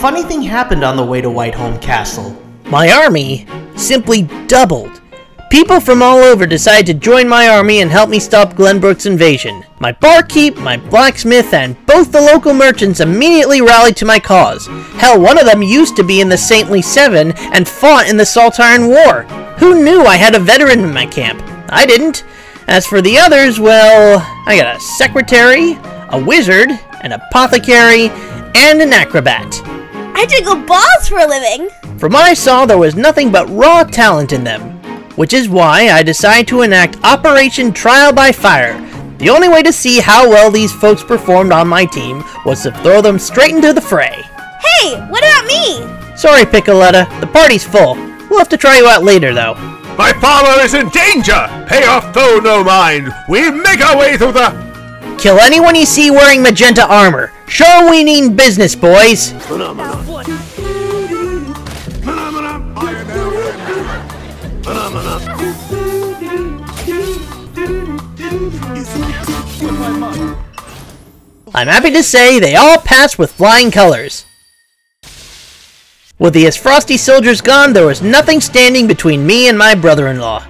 funny thing happened on the way to Whiteholm Castle. My army simply doubled. People from all over decided to join my army and help me stop Glenbrook's invasion. My barkeep, my blacksmith, and both the local merchants immediately rallied to my cause. Hell, one of them used to be in the Saintly Seven and fought in the Salt Iron War. Who knew I had a veteran in my camp? I didn't. As for the others, well, I got a secretary, a wizard, an apothecary, and an acrobat. I jiggle balls for a living. From what I saw, there was nothing but raw talent in them, which is why I decided to enact Operation Trial by Fire. The only way to see how well these folks performed on my team was to throw them straight into the fray. Hey, what about me? Sorry, Piccoletta, the party's full. We'll have to try you out later, though. My father is in danger! Pay off, foe no mind! We make our way through the... Kill anyone you see wearing magenta armor. Show we mean business, boys. I'm happy to say they all passed with flying colors. With the Frosty soldiers gone, there was nothing standing between me and my brother-in-law.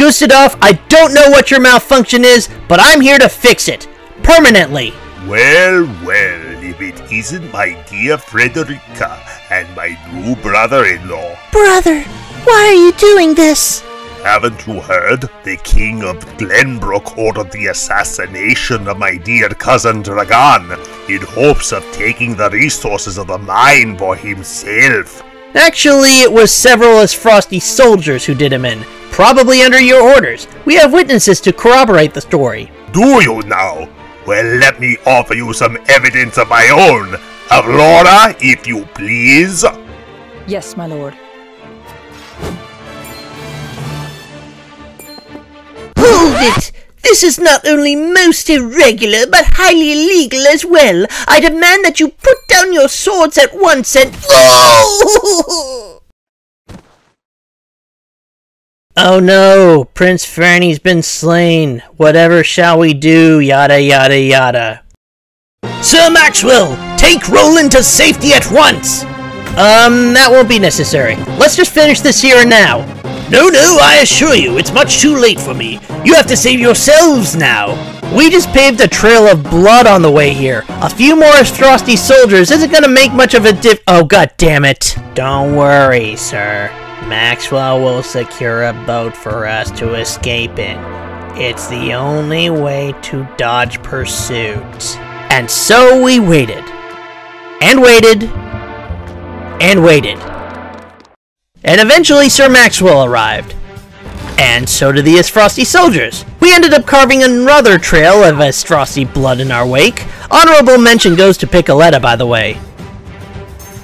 Gustadolph, I don't know what your malfunction is, but I'm here to fix it. Permanently. Well, well, if it isn't my dear Frederica and my new brother-in-law. Brother, why are you doing this? Haven't you heard? The King of Glenbrook ordered the assassination of my dear cousin Dragan in hopes of taking the resources of the mine for himself. Actually, it was several as Frosty soldiers who did him in, probably under your orders. We have witnesses to corroborate the story. Do you now? Well, let me offer you some evidence of my own. Avlora, if you please. Yes, my lord. Hold it! This is not only most irregular, but highly illegal as well. I demand that you put down your swords at once and. Oh! Oh no! Prince Frani's been slain. Whatever shall we do? Yada yada yada. Sir Maxwell, take Roland to safety at once! Um, that won't be necessary. Let's just finish this here and now. No, no, I assure you, it's much too late for me. You have to save yourselves now. We just paved a trail of blood on the way here. A few more Frosty soldiers isn't gonna make much of a diff- Oh, god damn it. Don't worry, sir. Maxwell will secure a boat for us to escape in. It's the only way to dodge pursuit. And so we waited. And waited. And waited. And eventually Sir Maxwell arrived. And so did the Frosty soldiers. We ended up carving another trail of Frosty blood in our wake. Honorable mention goes to Piccoletta, by the way.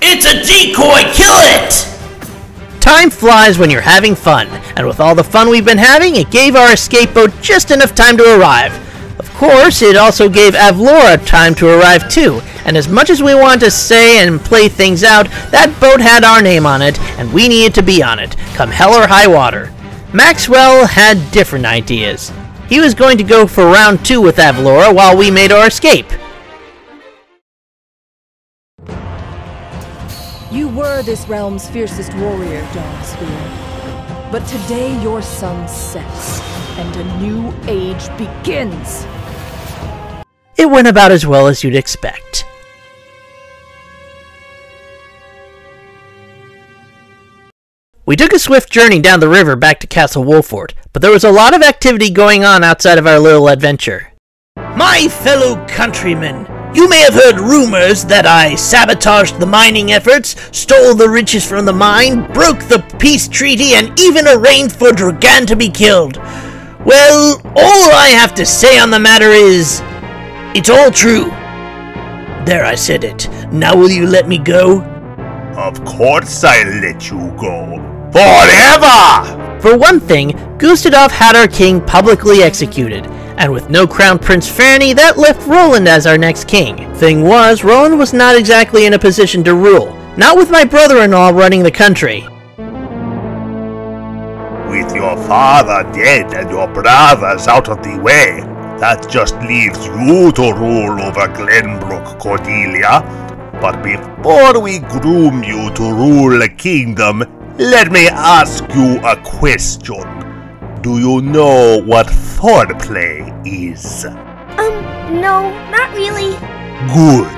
It's a decoy! Kill it! Time flies when you're having fun, and with all the fun we've been having, it gave our escape boat just enough time to arrive. Of course, it also gave Avlora time to arrive too, and as much as we wanted to say and play things out, that boat had our name on it, and we needed to be on it, come hell or high water. Maxwell had different ideas. He was going to go for round two with Avlora while we made our escape. You were this realm's fiercest warrior, Dawnsphere. But today your sun sets, and a new age begins. It went about as well as you'd expect. We took a swift journey down the river back to Castle Wolffort, but there was a lot of activity going on outside of our little adventure. My fellow countrymen, you may have heard rumors that I sabotaged the mining efforts, stole the riches from the mine, broke the peace treaty, and even arranged for Dragan to be killed. Well, all I have to say on the matter is, it's all true. There, I said it. Now will you let me go? Of course I'll let you go. Forever! For one thing, Gustadolph had our king publicly executed, and with no crown Prince Fernie, that left Roland as our next king. Thing was, Roland was not exactly in a position to rule, not with my brother-in-law running the country. With your father dead and your brothers out of the way, that just leaves you to rule over Glenbrook, Cordelia. But before we groom you to rule a kingdom, let me ask you a question. Do you know what swordplay is? Um, no, not really. Good.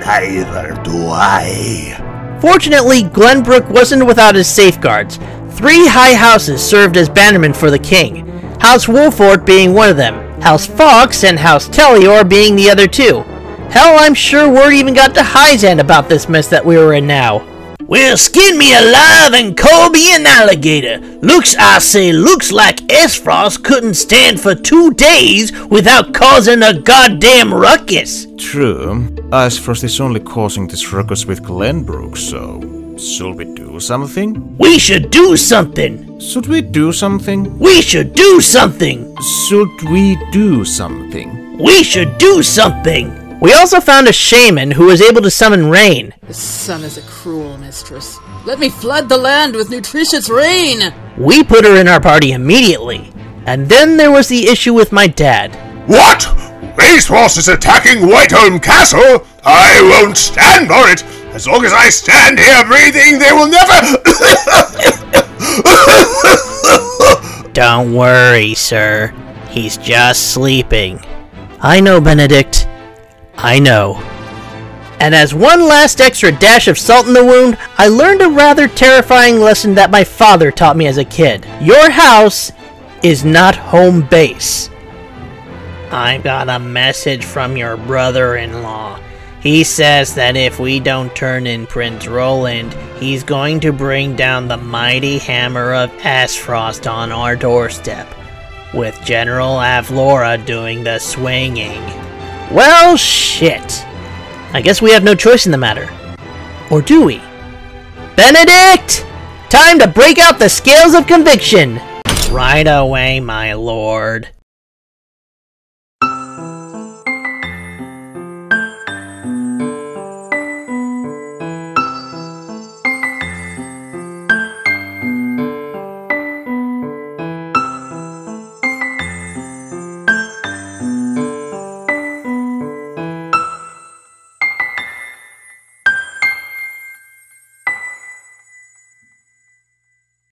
Neither do I. Fortunately, Glenbrook wasn't without his safeguards. Three high houses served as bannermen for the king, House Wolffort being one of them, House Falkes and House Tellior being the other two. Hell, I'm sure word even got to Hyzante about this mess that we were in now. Well, skin me alive and call me an alligator. Looks, I say, looks like Aesfrost couldn't stand for two days without causing a goddamn ruckus. True. Aesfrost is only causing this ruckus with Glenbrook, so should we do something? We should do something. Should we do something? We should do something. Should we do something? We should do something. We also found a shaman who was able to summon rain. The sun is a cruel mistress. Let me flood the land with nutritious rain! We put her in our party immediately. And then there was the issue with my dad. What? Racehorse is attacking Whiteholm Castle? I won't stand for it! As long as I stand here breathing, they will never. Don't worry, sir. He's just sleeping. I know, Benedict. I know. And as one last extra dash of salt in the wound, I learned a rather terrifying lesson that my father taught me as a kid. Your house is not home base. I got a message from your brother-in-law. He says that if we don't turn in Prince Roland, he's going to bring down the mighty hammer of Aesfrost on our doorstep, with General Avlora doing the swinging. Well, shit. I guess we have no choice in the matter. Or do we? Benedict! Time to break out the scales of conviction! Right away, my lord.